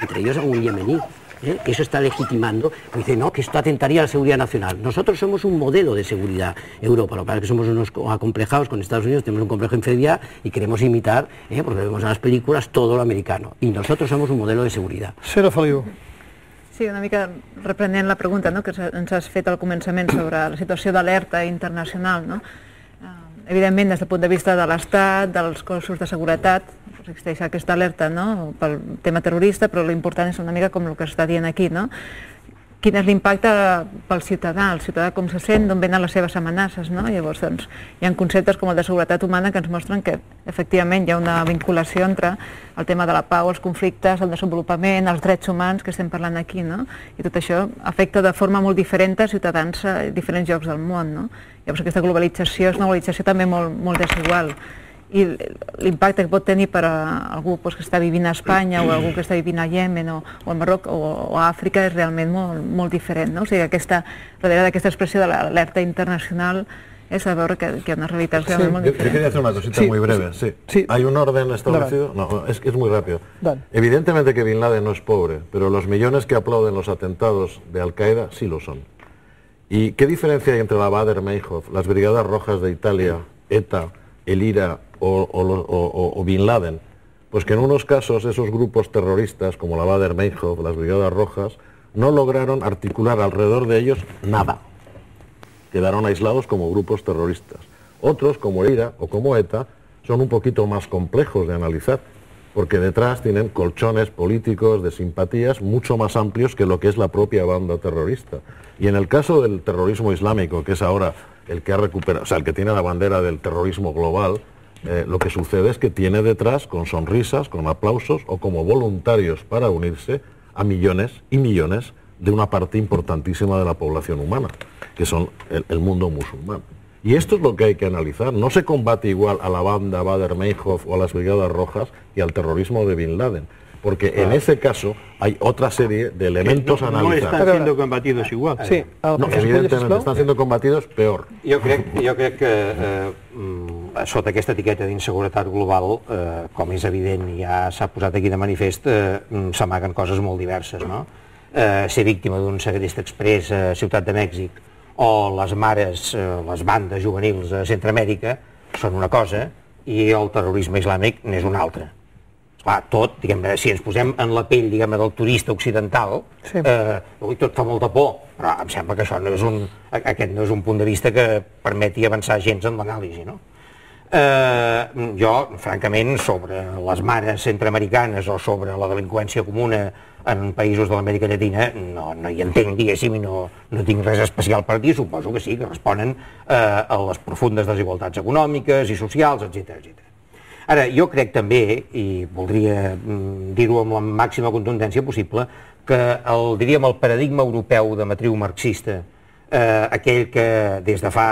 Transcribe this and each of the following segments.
entre ellos a un yemení. ¿eh? Eso está legitimando, pues dice, no, que esto atentaría a la seguridad nacional. Nosotros somos un modelo de seguridad Europa, lo que pasa es que somos unos acomplejados con Estados Unidos, tenemos un complejo de infidelidad y queremos imitar, ¿eh? porque vemos en las películas todo lo americano. Y nosotros somos un modelo de seguridad. Sera Feliu. Sí, una mica reprenent la pregunta no, que ens has fet al començament sobre la situació d'alerta internacional. No? Evidentment, des del punt de vista de l'Estat, dels cossos de seguretat, existeix aquesta alerta no? pel tema terrorista, però l'important és una mica com el que està dient aquí, no? Quin és l'impacte pel ciutadà, el ciutadà com se sent, d'on venen les seves amenaces, no? Llavors, doncs, hi ha conceptes com el de seguretat humana que ens mostren que, efectivament, hi ha una vinculació entre el tema de la pau, els conflictes, el desenvolupament, els drets humans que estem parlant aquí, no? I tot això afecta de forma molt diferent a ciutadans a diferents llocs del món, no? Llavors, aquesta globalització és una globalització també molt, molt desigual i l'impacte que pot tenir per a algú pues, que està vivint a Espanya o algú que està vivint a Yemen o, o a Marroc o, o a Àfrica és realment molt, molt diferent. ¿no? O sigui, aquesta, darrere d'aquesta expressió de l'alerta internacional es a veure que, que hay unas realidades sí, realmente muy diferentes. Yo quería hacer una cosita sí, muy breve. Sí. sí. ¿Hay un orden establecido? No, es que es muy rápido. Dale. Evidentemente que Bin Laden no es pobre, pero los millones que aplauden los atentados de Al-Qaeda sí lo son. ¿Y qué diferencia hay entre la Bader-Meinhof, las Brigadas Rojas de Italia, ETA, el IRA o, Bin Laden, pues que en unos casos esos grupos terroristas como la Bader Meinhof, las Brigadas Rojas, no lograron articular alrededor de ellos nada. Quedaron aislados como grupos terroristas. Otros, como IRA o como ETA, son un poquito más complejos de analizar, porque detrás tienen colchones políticos de simpatías mucho más amplios que lo que es la propia banda terrorista. Y en el caso del terrorismo islámico, que es ahora el que ha recuperado, o sea, el que tiene la bandera del terrorismo global, eh, lo que sucede es que tiene detrás, con sonrisas, con aplausos o como voluntarios para unirse, a millones y millones de una parte importantísima de la población humana, que son el, mundo musulmán. Y esto es lo que hay que analizar. No se combate igual a la banda Bader-Meinhof o a las Brigadas Rojas y al terrorismo de Bin Laden porque en ese caso hay otra serie de elementos no, a analizar. No están siendo combatidos igual. Sí, no, evidentemente están siendo combatidos peor. Jo crec, jo crec que eh, mm, sota aquesta etiqueta d'inseguretat global, eh, com és evident i ja s'ha posat aquí de manifest, eh, mm, s'amaguen coses molt diverses. No? Eh, ser víctima d'un segrest express a Ciutat de Mèxic o les mares, eh, les bandes juvenils a Centroamèrica són una cosa i el terrorisme islàmic n'és una altra clar, tot, diguem si ens posem en la pell, diguem del turista occidental, sí. eh, tot fa molta por, però em sembla que això no és un, aquest no és un punt de vista que permeti avançar gens en l'anàlisi, no? Eh, jo, francament, sobre les mares centroamericanes o sobre la delinqüència comuna en països de l'Amèrica Llatina no, no hi entenc, diguéssim, i no, no tinc res especial per dir, suposo que sí, que responen eh, a les profundes desigualtats econòmiques i socials, etc etc. Ara, jo crec també, i voldria mm, dir-ho amb la màxima contundència possible, que el, diríem, el paradigma europeu de matriu marxista, eh, aquell que des de fa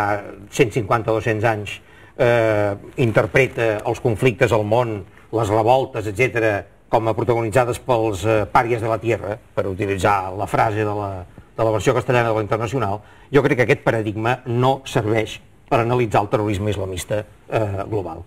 150 o 200 anys eh, interpreta els conflictes al món, les revoltes, etc, com a protagonitzades pels eh, pàries de la tierra, per utilitzar la frase de la, de la versió castellana de la internacional, jo crec que aquest paradigma no serveix per analitzar el terrorisme islamista eh, global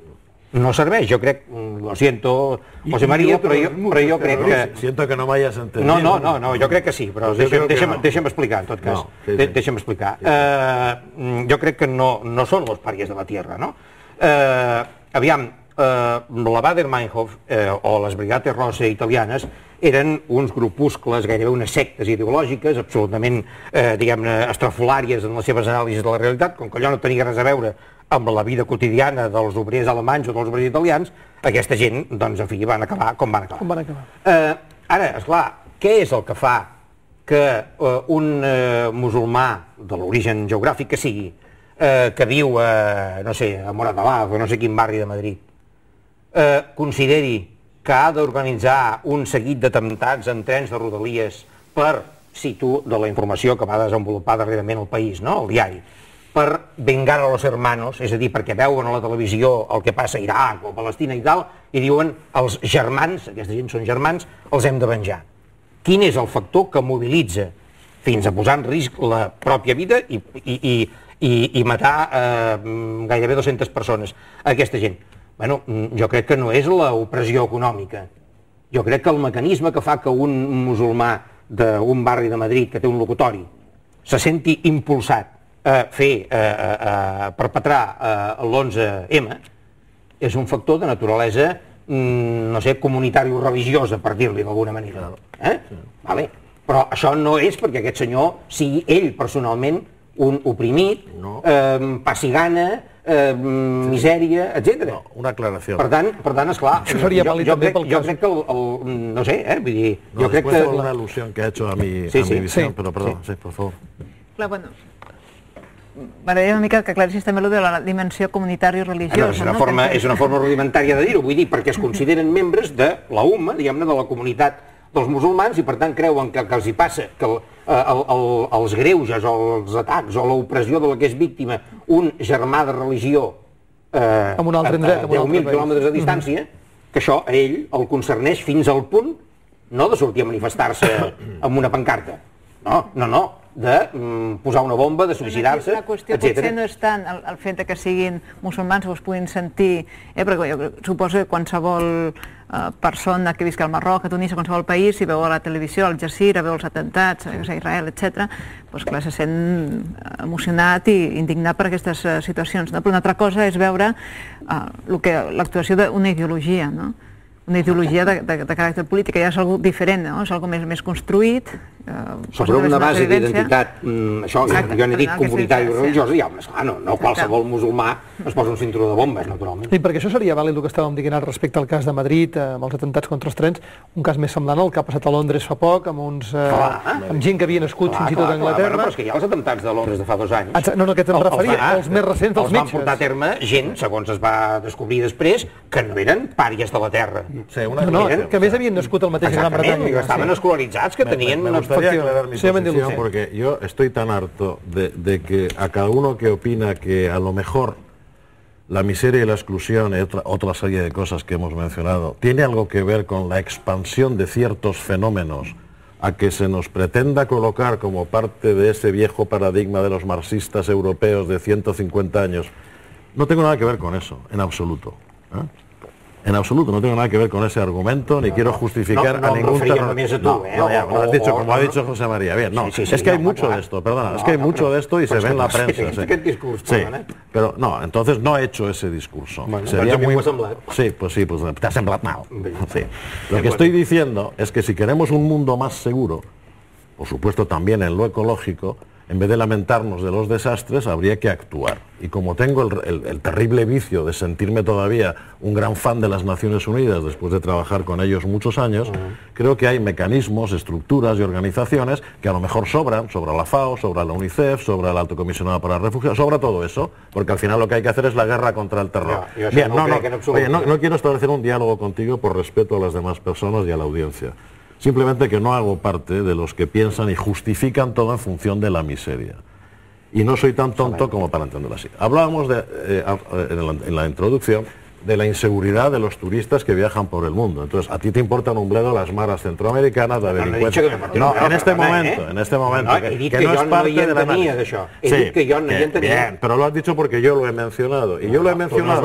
no serveix. Jo crec, mm, lo siento, José María, però jo, però jo crec que... Siento que no m'hayas entendido. No, no, no, no, jo crec que sí, però deixa'm, deixa'm, deixa'm explicar, en tot cas. No, sí, sí. deixa'm explicar. Uh, jo crec que no, no són los pàries de la tierra, no? Uh, aviam, uh, la Bader-Meinhof uh, o les Brigades Rosse italianes eren uns grupuscles, gairebé unes sectes ideològiques, absolutament, eh, diguem-ne, estrafolàries en les seves anàlisis de la realitat, com que allò no tenia res a veure amb la vida quotidiana dels obrers alemanys o dels obrers italians, aquesta gent, doncs, en fi, van acabar com van acabar. Com van acabar. Eh, ara, esclar, què és el que fa que eh, un eh, musulmà de l'origen geogràfic que sigui, eh, que viu a, no sé, a Moratalaz o no sé quin barri de Madrid, eh, consideri que ha d'organitzar un seguit d'atemptats en trens de rodalies per, si tu, de la informació que va desenvolupar darrerament el país, no?, el diari, per vengar a los hermanos, és a dir, perquè veuen a la televisió el que passa a Iraq o a Palestina i tal, i diuen els germans, aquesta gent són germans, els hem de venjar. Quin és el factor que mobilitza fins a posar en risc la pròpia vida i, i, i, i, i matar eh, gairebé 200 persones aquesta gent? Bueno, jo crec que no és l'opressió econòmica, Jo crec que el mecanisme que fa que un musulmà d'un barri de Madrid que té un locutori se senti impulsat a fer, a, a, a perpetrar l'11M, és un factor de naturalesa, mm, no sé, comunitari o religiosa, per dir-li d'alguna manera. Eh? Vale. Però això no és perquè aquest senyor sigui ell personalment un oprimit, no. eh, passi gana, eh, misèria, etc. No, una aclaració. Per tant, per tant esclar, Això seria jo, jo, crec, jo crec que el, el, no sé, eh, vull dir, no, jo crec que... de una al·lusió que ha hecho a mi, sí, a sí. mi visión, sí. però perdó, sí. sí, por favor. Clar, bueno, m'agradaria una mica que aclarissis també de la dimensió comunitària i religiosa. No, és, una no? forma, és una forma rudimentària de dir-ho, vull dir, perquè es consideren membres de la UMA, diguem-ne, de la comunitat dels musulmans i per tant creuen que el que els hi passa, que el, el, el, els greuges o els atacs o l'opressió de la que és víctima un germà de religió eh, amb un altre indret, a 10.000 quilòmetres de distància, mm -hmm. que això a ell el concerneix fins al punt no de sortir a manifestar-se amb una pancarta, no, no, no, de mm, posar una bomba, de suïcidar-se, etc. La qüestió etcètera. potser no és tant el, el fet que siguin musulmans o es puguin sentir, eh, perquè jo suposo que qualsevol eh, persona que visca al Marroc, a Tunísia, a qualsevol país, si veu a la televisió, al Jazeera, veu els atentats a Israel, etc, doncs clar, se sent emocionat i indignat per aquestes uh, situacions. No? Però una altra cosa és veure uh, l'actuació d'una ideologia, no? Una ideologia de, de, de caràcter polític, ja és algo diferent, no? és algo més, més construït. Eh, Sobre una base d'identitat, mm, això Exacte, jo n'he dit comunitari o religiosa, ja, esclar, no, no qualsevol musulmà es posa un cinturó de bombes, naturalment. Sí, perquè això seria vàlid el que estàvem dient respecte al cas de Madrid, eh, amb els atentats contra els trens, un cas més semblant al que ha passat a Londres fa poc, amb, uns, eh, clar, amb gent que havia nascut clar, fins i tot a Anglaterra. Clar, però és que hi ha els atentats de Londres de fa dos anys. Exacte, no, no, que te'n referia, els, els més recents dels mitges. Els van portar a terme gent, segons es va descobrir després, que no eren pàries de la Terra. Sí, una no, no, que més havien nascut al mateix Gran Bretanya. estaven escolaritzats, que tenien me, me gustaría aclarar mi posición porque yo estoy tan harto de, de que a cada uno que opina que a lo mejor la miseria y la exclusión y otra, otra serie de cosas que hemos mencionado tiene algo que ver con la expansión de ciertos fenómenos a que se nos pretenda colocar como parte de ese viejo paradigma de los marxistas europeos de 150 años, no tengo nada que ver con eso, en absoluto. ¿eh? En absoluto, no tengo nada que ver con ese argumento, ni quiero justificar a ningún terrorista. No, no, has dicho, como ha dicho José María. Bien, no, es que hay mucho de esto, perdona, es que hay mucho de esto y se ve en la prensa. Sí, discurso, sí, pero no, entonces no he hecho ese discurso. Sería muy... Sí, pues sí, pues te has semblat mal. Lo que estoy diciendo es que si queremos un mundo más seguro, por supuesto también en lo ecológico, en vez de lamentarnos de los desastres, habría que actuar. Y como tengo el, terrible vicio de sentirme todavía un gran fan de las Naciones Unidas después de trabajar con ellos muchos años, creo que hay mecanismos, estructuras y organizaciones que a lo mejor sobran, sobra la FAO, sobra la UNICEF, sobra la Alto Comisionado para Refugiados, sobra todo eso, porque al final lo que hay que hacer es la guerra contra el terror. Bien, no, no, no quiero establecer un diálogo contigo por respeto a las demás personas y a la audiencia. Simplemente que no hago parte de los que piensan y justifican todo en función de la miseria. Y no soy tan tonto como para entenderlo así. Hablábamos de, eh, en, la, introducción de la inseguridad de los turistas que viajan por el mundo. Entonces, a ti te importan un bledo las maras centroamericanas, la delincuencia... No, en este momento, en este momento, que, no es parte de la Sí, que yo no bien, pero lo has dicho porque yo lo he mencionado. Y yo lo he mencionado.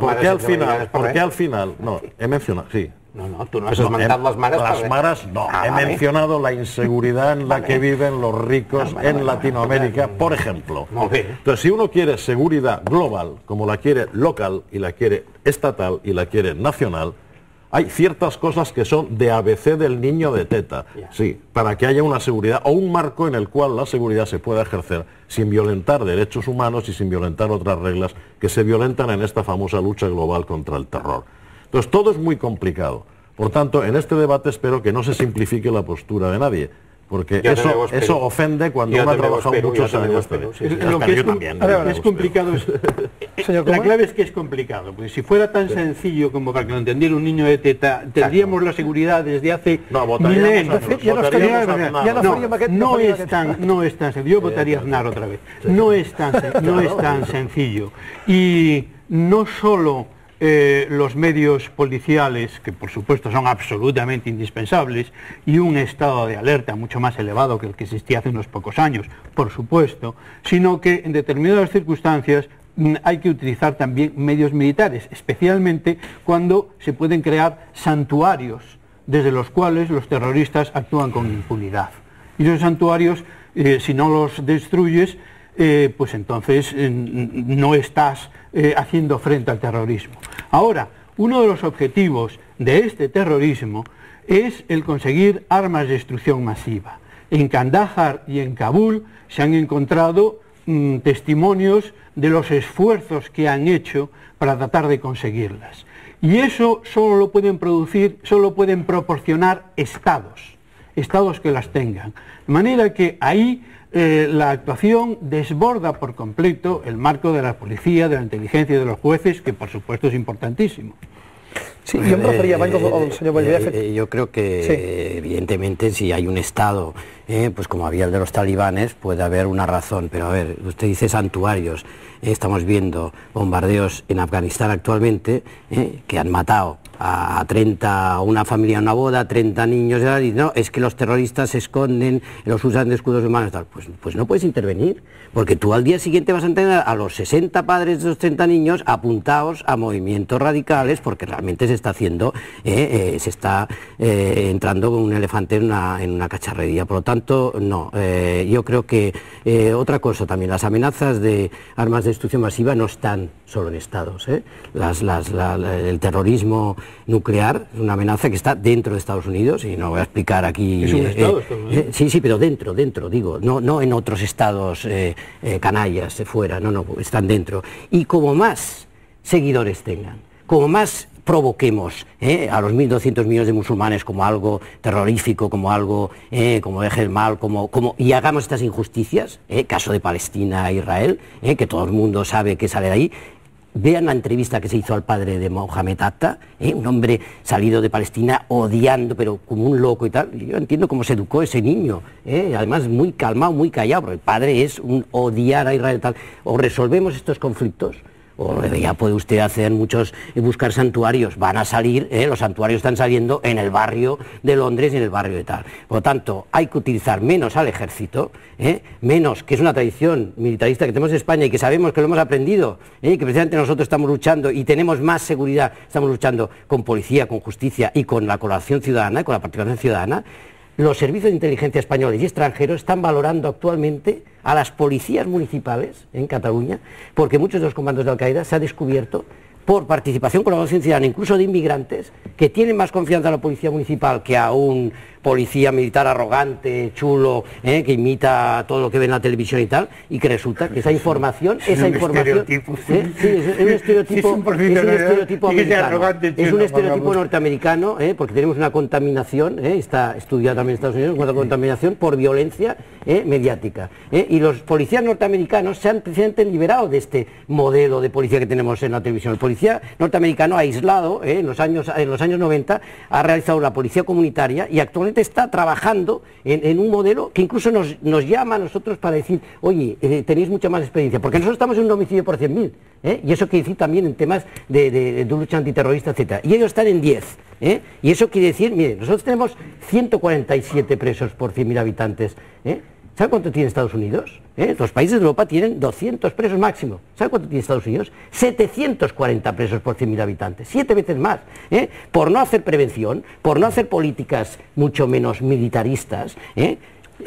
porque al final, porque al final, no, he mencionado, sí, no, no, tú no has esmentat las mares. Las maras no. Ah, He vale. mencionado la inseguridad en la vale. que viven los ricos vale, en Latinoamérica, por ejemplo. Entonces, si uno quiere seguridad global, como la quiere local y la quiere estatal y la quiere nacional, hay ciertas cosas que son de ABC del niño de teta, sí, para que haya una seguridad o un marco en el cual la seguridad se pueda ejercer sin violentar derechos humanos y sin violentar otras reglas que se violentan en esta famosa lucha global contra el terror. Entonces, todo es muy complicado. Por tanto, en este debate espero que no se simplifique la postura de nadie, porque eso, eso ofende cuando uno ha trabajado muchos años. Lo que es, también, es complicado es, la clave es que es complicado, porque si fuera tan sencillo como para que lo entendiera un niño de teta, tendríamos la seguridad desde hace no, milenios. No, es tan, no es tan sencillo. Yo votaría Aznar otra vez. No es tan, no es tan sencillo. Y no solo eh, los medios policiales, que por supuesto son absolutamente indispensables, y un estado de alerta mucho más elevado que el que existía hace unos pocos años, por supuesto, sino que en determinadas circunstancias mm, hay que utilizar también medios militares, especialmente cuando se pueden crear santuarios desde los cuales los terroristas actúan con impunidad. Y esos santuarios, eh, si no los destruyes, eh, pues entonces no estás haciendo frente al terrorismo. Ahora, uno de los objetivos de este terrorismo es el conseguir armas de destrucción masiva. En Kandahar y en Kabul se han encontrado mm, testimonios de los esfuerzos que han hecho para tratar de conseguirlas. Y eso solo lo pueden producir, solo pueden proporcionar estados, estados que las tengan. De manera que ahí eh, la actuación desborda por completo el marco de la policía, de la inteligencia y de los jueces, que por supuesto es importantísimo. Sí, yo me refería al eh, señor eh, eh, yo creo que evidentemente si hay un Estado, pues como había el de los talibanes, puede haber una razón. Pero a ver, usted dice santuarios. estamos viendo bombardeos en Afganistán actualmente que han matado a 30, una familia en una boda, 30 niños, y no, es que los terroristas se esconden, los usan de escudos humanos, tal. Pues, pues no puedes intervenir, porque tú al día siguiente vas a tener a los 60 padres de los 30 niños apuntados a movimientos radicales, porque realmente se está haciendo, eh, eh, se está eh, entrando con un elefante en una, en una cacharrería. Por lo tanto, no, yo creo que otra cosa también, las amenazas de armas de destrucción masiva no están solo en estados. Las, las, el terrorismo nuclear es una amenaza que está dentro de Estados Unidos y no voy a explicar aquí. Es un eh, estado, eh, sí, sí, pero dentro, dentro, digo, no, no en otros estados eh, canallas fuera, no, no, están dentro. Y como más seguidores tengan, como más provoquemos a los 1.200 millones de musulmanes como algo terrorífico, como algo, como deje el mal, como, como, y hagamos estas injusticias, caso de Palestina e Israel, que todo el mundo sabe que sale de ahí, Vean la entrevista que se hizo al padre de Mohamed Atta, ¿eh? un hombre salido de Palestina odiando, pero como un loco y tal. Yo entiendo cómo se educó ese niño, ¿eh? además muy calmado, muy callado, pero el padre es un odiar a Israel y tal. O resolvemos estos conflictos o ya puede usted hacer muchos, y buscar santuarios, van a salir, ¿eh? los santuarios están saliendo en el barrio de Londres y en el barrio de tal. Por lo tanto, hay que utilizar menos al ejército, ¿eh? menos, que es una tradición militarista que tenemos en España y que sabemos que lo hemos aprendido, ¿eh? que precisamente nosotros estamos luchando y tenemos más seguridad, estamos luchando con policía, con justicia y con la colaboración ciudadana, con la participación ciudadana, los servicios de inteligencia españoles y extranjeros están valorando actualmente a las policías municipales en Cataluña, porque muchos de los comandos de Al-Qaeda se ha descubierto por participación, colaboración ciudadana, incluso de inmigrantes, que tienen más confianza en la policía municipal que a un policía militar arrogante, chulo, ¿eh? que imita todo lo que ve en la televisión y tal, y que resulta que esa información, esa información, ¿eh? sí, es, un estereotipo, es un, estereotipo americano, es un estereotipo norteamericano, ¿eh? porque tenemos una contaminación, está estudiado también en Estados Unidos, una contaminación por violencia mediática, y los policías norteamericanos se han precisamente liberado de este modelo de policía que tenemos en la televisión. El policía norteamericano aislado, en los años en los años 90, ha realizado la policía comunitaria y actualmente está trabajando en, un modelo que incluso nos, llama a nosotros para decir, oye, eh, tenéis mucha más experiencia, porque nosotros estamos en un homicidio por 100.000, ¿eh? y eso quiere decir también en temas de, lucha antiterrorista, etc. Y ellos están en 10, ¿eh? y eso quiere decir, mire, nosotros tenemos 147 presos por 100.000 habitantes, ¿Sabe cuánto tiene Estados Unidos? ¿Eh? Los países de Europa tienen 200 presos máximo. ¿Sabe cuánto tiene Estados Unidos? 740 presos por 100.000 habitantes, siete veces más. ¿eh? Por no hacer prevención, por no hacer políticas mucho menos militaristas, ¿eh?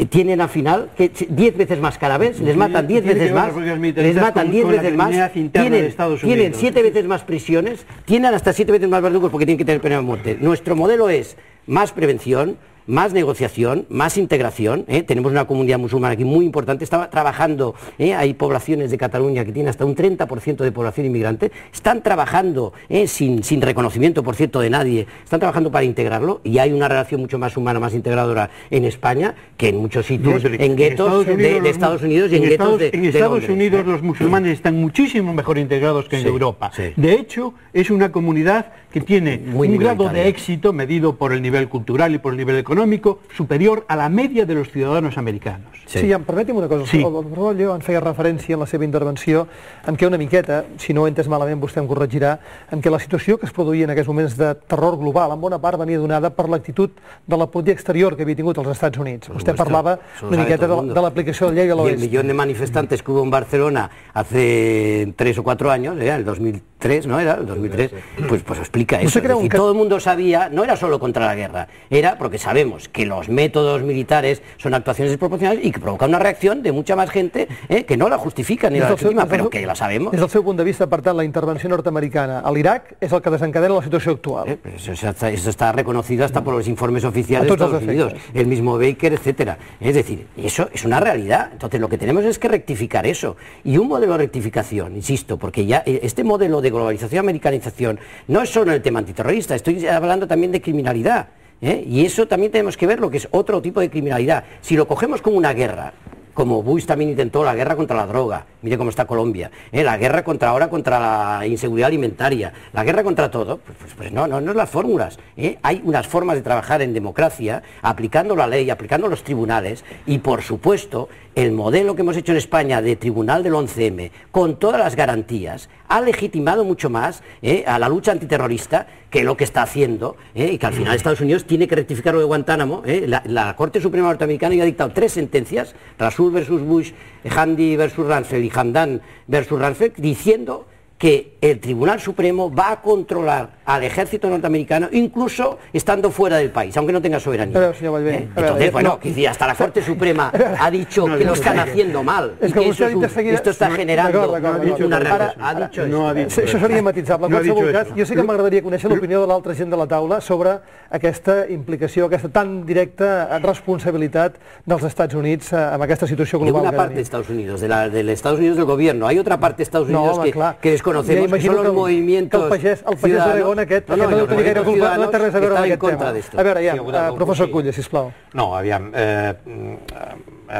tienen al final que 10 veces más cada vez, les matan 10 veces más, les matan 10 veces más, tienen, tienen 7 veces más prisiones, tienen hasta 7 veces más verdugos porque tienen que tener pena de muerte. Nuestro modelo es más prevención, más negociación, más integración. ¿eh? Tenemos una comunidad musulmana aquí muy importante. Estaba trabajando, ¿eh? hay poblaciones de Cataluña que tienen hasta un 30% de población inmigrante. Están trabajando ¿eh? sin, sin, reconocimiento, por cierto, de nadie. Están trabajando para integrarlo y hay una relación mucho más humana, más integradora en España que en muchos sitios, en guetos de, Estados Unidos y en, guetos de En Estados Unidos los musulmanes están muchísimo mejor integrados que en Europa. De hecho, es una comunidad que tiene un grado de éxito medido por el nivel cultural y por el nivel económico económico superior a la media de los ciudadanos americanos. Sí, sí em permeti'm una cosa. Sí. El professor Lleó en feia referència en la seva intervenció en què una miqueta, si no ho he entès malament, vostè em corregirà, en què la situació que es produïa en aquests moments de terror global en bona part venia donada per l'actitud de la política exterior que havia tingut els Estats Units. Vostè parlava una miqueta de, de l'aplicació de la llei de l'Oest. El millón de manifestantes que hubo en Barcelona hace tres o cuatro años, ¿eh? el 2003, ¿no era? El 2003, pues, pues explica eso. y que... todo el mundo sabía, no era solo contra la guerra, era porque sabemos que los métodos militares son actuaciones desproporcionales y que provoca una reacción de mucha más gente eh, que no la justifica ni la legitima, però que la sabemos. Des del seu punt de vista, per tant, la intervenció nord-americana a l'Iraq és el que desencadena la situació actual. Eh, eso, está, eso está reconocido hasta por los informes oficiales de Estados Unidos, el mismo Baker, etcétera. Es decir, eso es una realidad. Entonces, lo que tenemos es que rectificar eso. Y un modelo de rectificación, insisto, porque ya eh, este modelo de globalización, americanización, no es solo el tema antiterrorista, estoy hablando también de criminalidad. ¿Eh? Y eso también tenemos que ver lo que es otro tipo de criminalidad. Si lo cogemos como una guerra, como Bush también intentó la guerra contra la droga, mire cómo está Colombia, ¿eh? la guerra contra ahora contra la inseguridad alimentaria, la guerra contra todo, pues, pues, pues no, no, no es las fórmulas. ¿eh? Hay unas formas de trabajar en democracia, aplicando la ley, aplicando los tribunales y por supuesto el modelo que hemos hecho en España de tribunal del 11M, con todas las garantías, ha legitimado mucho más a la lucha antiterrorista que lo que está haciendo, ¿eh? y que al final Estados Unidos tiene que rectificar lo de Guantánamo. ¿eh? La, la, Corte Suprema Norteamericana ya ha dictado tres sentencias, Rasul versus Bush, Handy versus Rumsfeld y Hamdan versus Rumsfeld, diciendo que el Tribunal Supremo va a controlar al ejército norteamericano, incluso estando fuera del país, aunque no tenga soberanía. Pero, señor Valverde, ¿Eh? Entonces, ver, bueno, no. hasta la Corte Suprema ha dicho no, que lo están haciendo mal. Es que, eso es un, seguida... esto está generando una realidad. Ha dicho no ha dicho això seria matitzable. En qualsevol cas, jo sí que m'agradaria conèixer l'opinió de l'altra gent de la taula sobre aquesta implicació, aquesta tan directa responsabilitat dels Estats Units eh, amb aquesta situació global. De una parte de Estados Unidos, de la, del Estados Unidos del gobierno. Hay otra parte de Estados Unidos no, que, clar. Que desconocemos, ja que son los movimientos que el pagès, el pagès d'Aragón aquest, no, no, aquest no, no tenir gaire culpa, no té res a veure amb aquest tema. A veure, ja, uh, professor Culla, sisplau. No, aviam, eh,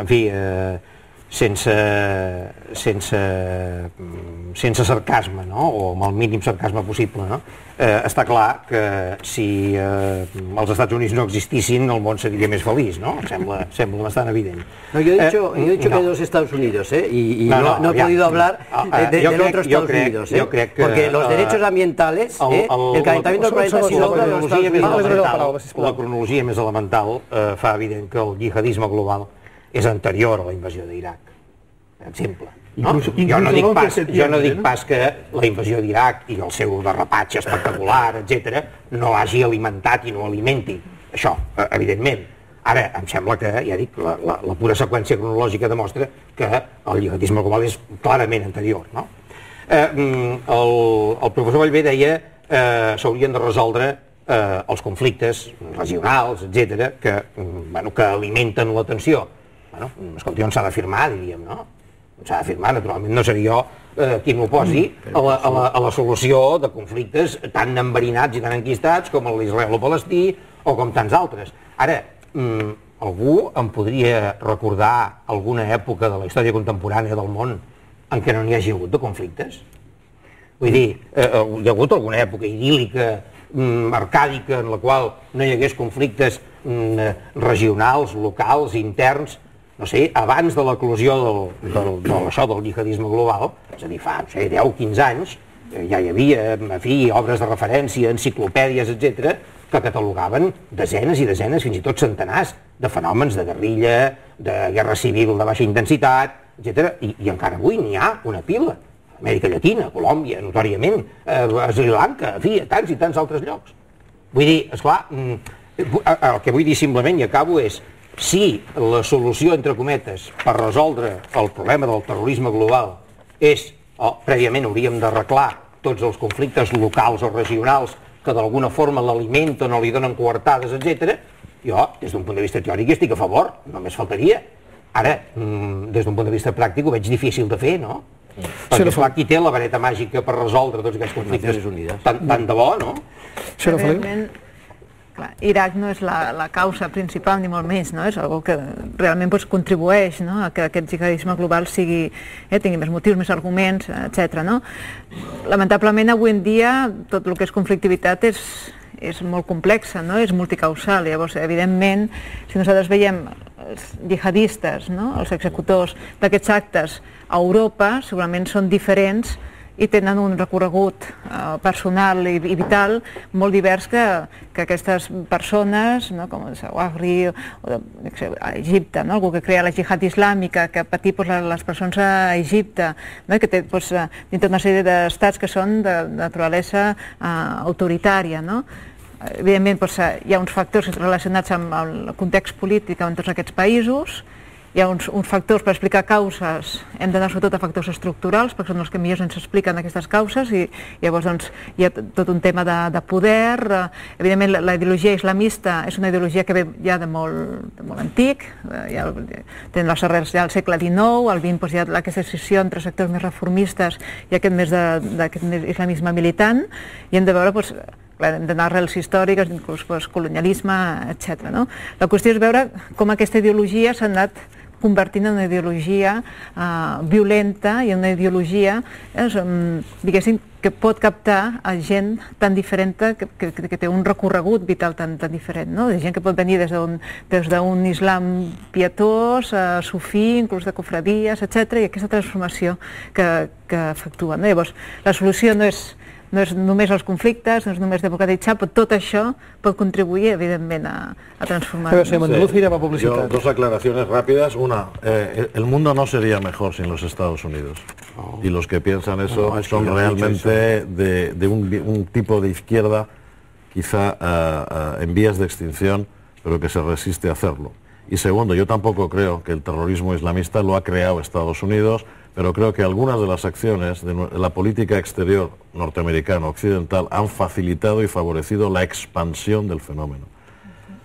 en fi, eh, sense, sense, sense sarcasme, no? o amb el mínim sarcasme possible, no? eh, està clar que si eh, els Estats Units no existissin, el món seria més feliç, ¿no? Sembla, sembla bastant evident. No, yo he dicho, eh, yo he dicho no. que dos Estados Unidos, ¿eh? Y, y no, no, no, he ya, podido hablar ah, de, de, del otro Estados crec, Unidos, ¿eh? crec que, Porque los derechos ambientales, el, el, eh, el calentamiento del planeta ha sido la cronologia, més elemental, la cronologia més elemental eh, fa evident que el jihadisme global és anterior a la invasió d'Iraq, per exemple no? Jo, no dic pas, jo no dic pas que la invasió d'Iraq i el seu derrapatge espectacular, etc no hagi alimentat i no alimenti això, eh, evidentment. Ara, em sembla que, ja dic, la, la, la pura seqüència cronològica demostra que el lligatisme global és clarament anterior. No? Eh, mm, el, el professor Vallvé deia eh, s'haurien de resoldre eh, els conflictes regionals, etc que, mm, bueno, que alimenten la tensió. Bueno, escolti, on s'ha de firmar, diríem, no? s'ha d'afirmar, naturalment, no seria jo eh, qui m'oposi mm, a, la, a, la, a la solució de conflictes tan enverinats i tan enquistats com l'Israel-Palestí o com tants altres. Ara, mm, algú em podria recordar alguna època de la història contemporània del món en què no n'hi hagi hagut de conflictes? Vull dir, eh, eh hi ha hagut alguna època idíl·lica, mm, arcàdica, en la qual no hi hagués conflictes mm, regionals, locals, interns, no sé, abans de l'eclusió del, del, del, això del jihadisme global, és a dir, fa, no sé, 10-15 anys, eh, ja hi havia, en fi, obres de referència, enciclopèdies, etc que catalogaven desenes i desenes, fins i tot centenars, de fenòmens de guerrilla, de guerra civil de baixa intensitat, etc. I, i encara avui n'hi ha una pila. Amèrica Llatina, Colòmbia, notòriament, eh, Sri Lanka, en fi, a tants i tants altres llocs. Vull dir, esclar, mm, el que vull dir simplement, i acabo, és si la solució, entre cometes, per resoldre el problema del terrorisme global és, o prèviament hauríem d'arreglar tots els conflictes locals o regionals que d'alguna forma l'alimenten o li donen coartades, etc. jo, des d'un punt de vista teòric, estic a favor, només faltaria. Ara, mm, des d'un punt de vista pràctic, ho veig difícil de fer, no? Sí. Perquè, esclar, qui té la vareta màgica per resoldre tots aquests conflictes, tant, tant de bo, no? Sí, Realment, Clar, Iraq no és la, la causa principal ni molt més, no? és algo que realment pues, contribueix no? a que aquest jihadisme global sigui, eh, tingui més motius, més arguments, etc. No? Lamentablement avui en dia tot el que és conflictivitat és, és molt complexa, no? és multicausal. Llavors, evidentment, si nosaltres veiem els jihadistes, no? els executors d'aquests actes a Europa, segurament són diferents i tenen un recorregut eh, personal i, i vital molt divers que, que aquestes persones, no, com el Sawahri o, o a Egipte, no, algú que crea la jihad islàmica, que patit doncs, les persones a Egipte, no, que té doncs, dintre una sèrie d'estats que són de, de naturalesa eh, autoritària. No? Evidentment doncs, hi ha uns factors relacionats amb el context polític en tots aquests països, hi ha uns, uns factors per explicar causes, hem d'anar sobretot a factors estructurals, perquè són els que millor ens expliquen aquestes causes, i llavors doncs, hi ha tot un tema de, de poder, evidentment la, la ideologia islamista és una ideologia que ve ja de molt, de molt antic, eh, ja tenen les arrels ja al segle XIX, al XX doncs, hi ha aquesta decisió entre sectors més reformistes i aquest més d'aquest islamisme militant, i hem de veure doncs, hem d'anar arrels històriques, inclús pues, colonialisme, etc. No? La qüestió és veure com aquesta ideologia s'ha anat convertint en una ideologia uh, violenta i una ideologia, um, diguéssim, que pot captar a gent tan diferent que, que, que té un recorregut vital tan, tan diferent, no? De gent que pot venir des d'un islam pietós, a sufí, inclús de cofradies, etc i aquesta transformació que, que efectua. No? Llavors, la solució no és no és només els conflictes, no és només democratitzar, però tot això pot contribuir, evidentment, a, a transformar. Pero, Manduluz, sí. publicidad. Yo, dos aclaraciones rápidas. Una, eh, el mundo no sería mejor sin los Estados Unidos. No. Y los que piensan eso no, son realmente eso. de, de un, un, tipo de izquierda, quizá uh, uh, en vías de extinción, pero que se resiste a hacerlo. Y segundo, yo tampoco creo que el terrorismo islamista lo ha creado Estados Unidos, pero creo que algunas de las acciones de la política exterior norteamericana occidental han facilitado y favorecido la expansión del fenómeno.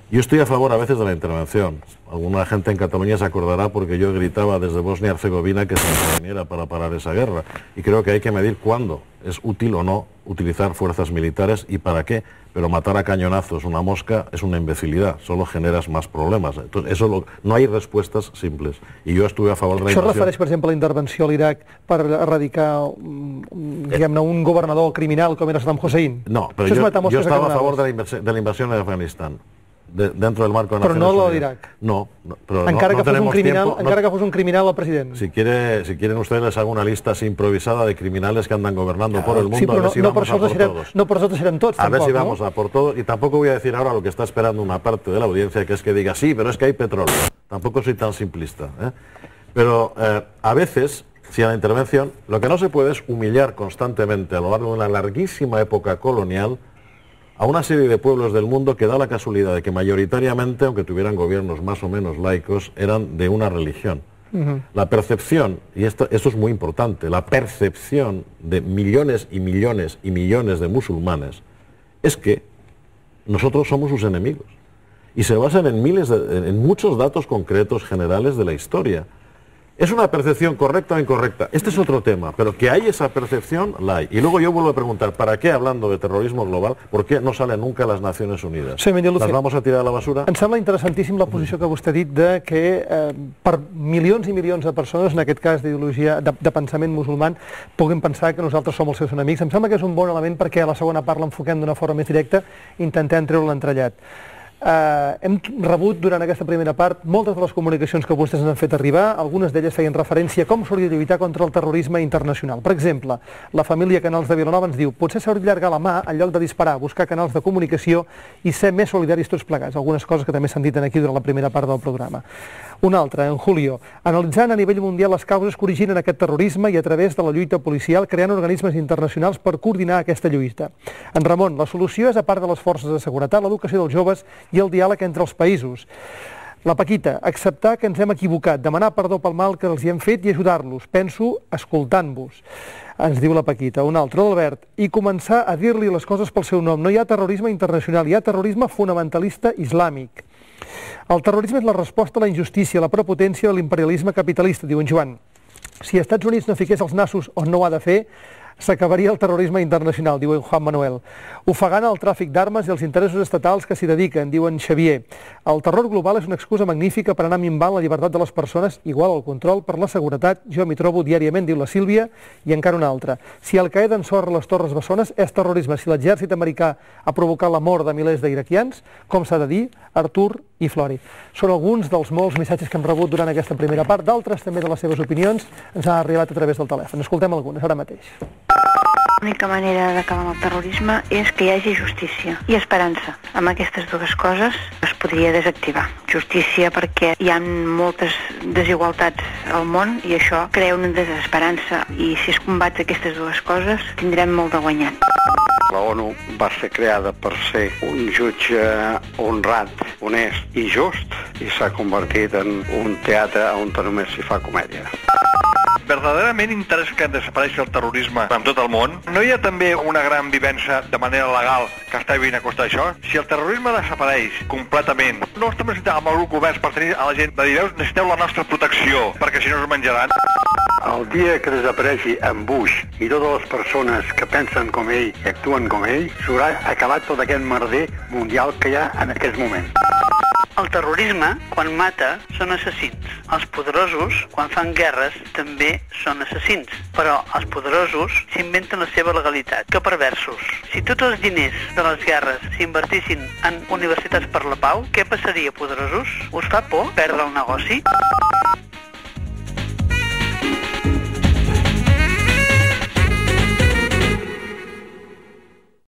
Yo estoy a favor a veces de la intervención. Alguna gente en Cataluña se acordará porque yo gritaba desde Bosnia y Herzegovina que se interviniera para parar esa guerra. Y creo que hay que medir cuándo es útil o no utilizar fuerzas militares y para qué. Pero matar a cañonazos una mosca es una imbecilidad, solo generas más problemas. Entonces, eso lo, no hay respuestas simples. Y yo estuve a favor de la Això refereix, per exemple, a la intervenció a l'Iraq per erradicar diguem-ne, un governador criminal com era Saddam Hussein? No, però jo, jo estava a favor de la, de la en Afganistán. De, dentro del marco de Pero no lo de Irak. No, no pero encara no, no que fos un criminal, tiempo, encara que fos un criminal al president. Si, quiere, si quieren ustedes les hago una lista así improvisada de criminales que andan gobernando por el mundo, sí, pero a ver si no, vamos no a por todos. No por nosotros serem tots, A tampoc, ver si ¿no? vamos a por todos. Y tampoco voy a decir ahora lo que está esperando una parte de la audiencia, que es que diga, sí, pero es que hay petróleo. Tampoco soy tan simplista. ¿eh? Pero eh, a veces, si a la intervención, lo que no se puede es humillar constantemente a lo largo de una larguísima época colonial a una serie de pueblos del mundo que da la casualidad de que mayoritariamente, aunque tuvieran gobiernos más o menos laicos, eran de una religión. Uh -huh. La percepción, y esto, esto, es muy importante, la percepción de millones y millones y millones de musulmanes es que nosotros somos sus enemigos. Y se basan en, miles de, en muchos datos concretos generales de la historia. ¿Es una percepción correcta o incorrecta? Este es otro tema, pero que hay esa percepción, la hay. Y luego yo vuelvo a preguntar, ¿para qué, hablando de terrorismo global, por qué no salen nunca las Naciones Unidas? Sí, ¿Las vamos a tirar a la basura? Em sembla interessantíssim la posició que vostè ha dit de que eh, per milions i milions de persones, en aquest cas d'ideologia, de, de pensament musulman, puguin pensar que nosaltres som els seus enemics. Em sembla que és un bon element perquè a la segona part l'enfoquem d'una forma més directa, intentem treure l'entrellat. Eh, hem rebut durant aquesta primera part moltes de les comunicacions que vostès ens han fet arribar, algunes d'elles feien referència a com s'hauria de lluitar contra el terrorisme internacional. Per exemple, la família Canals de Vilanova ens diu potser s'hauria de llargar la mà en lloc de disparar, buscar canals de comunicació i ser més solidaris tots plegats, algunes coses que també s'han dit aquí durant la primera part del programa. Un altre, en Julio, analitzant a nivell mundial les causes que originen aquest terrorisme i a través de la lluita policial creant organismes internacionals per coordinar aquesta lluita. En Ramon, la solució és a part de les forces de seguretat, l'educació dels joves i el diàleg entre els països. La Paquita, acceptar que ens hem equivocat, demanar perdó pel mal que els hi hem fet i ajudar-los. Penso escoltant-vos. Ens diu la Paquita. Un altre, l'Albert. I començar a dir-li les coses pel seu nom. No hi ha terrorisme internacional, hi ha terrorisme fonamentalista islàmic. El terrorisme és la resposta a la injustícia, a la prepotència de l'imperialisme capitalista, diu en Joan. Si Estats Units no fiqués els nassos on no ho ha de fer, S'acabaria el terrorisme internacional, diu en Juan Manuel. Ofegant el tràfic d'armes i els interessos estatals que s'hi dediquen, diuen Xavier. El terror global és una excusa magnífica per anar minvant la llibertat de les persones, igual al control per la seguretat. Jo m'hi trobo diàriament, diu la Sílvia, i encara una altra. Si el Qaeda ensorra les Torres Bessones és terrorisme. Si l'exèrcit americà ha provocat la mort de milers d'iraquians, com s'ha de dir, Artur i Flori. Són alguns dels molts missatges que hem rebut durant aquesta primera part, d'altres també de les seves opinions ens han arribat a través del telèfon. Escoltem algunes ara mateix. L'única manera d'acabar amb el terrorisme és que hi hagi justícia i esperança. Amb aquestes dues coses es podria desactivar. Justícia perquè hi ha moltes desigualtats al món i això crea una desesperança i si es combat aquestes dues coses tindrem molt de guanyat. La ONU va ser creada per ser un jutge honrat, honest i just i s'ha convertit en un teatre on només s'hi fa comèdia verdaderament interès que desapareixi el terrorisme en tot el món? No hi ha també una gran vivència de manera legal que està vivint a costa d'això? Si el terrorisme desapareix completament, no estem necessitant amb grup oberts per tenir a la gent de dir, necessiteu la nostra protecció, perquè si no us menjaran. El dia que desapareixi en Bush i totes les persones que pensen com ell i actuen com ell, s'haurà acabat tot aquest merder mundial que hi ha en aquest moment. El terrorisme, quan mata, són assassins. Els poderosos, quan fan guerres, també són assassins. Però els poderosos s'inventen la seva legalitat. Que perversos. Si tots els diners de les guerres s'invertissin en universitats per la pau, què passaria, poderosos? Us fa por perdre el negoci?